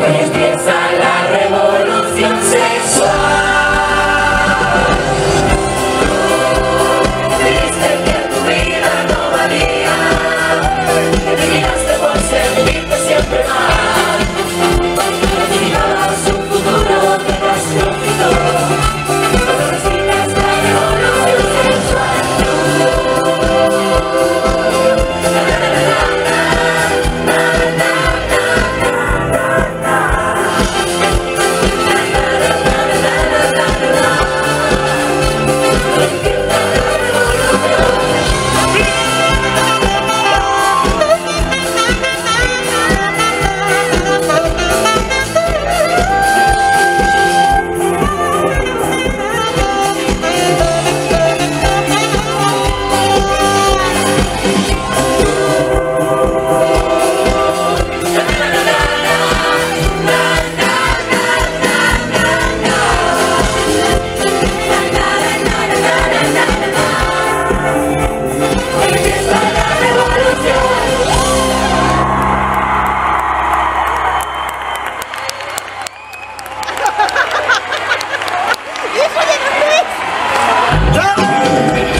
Pues Thank.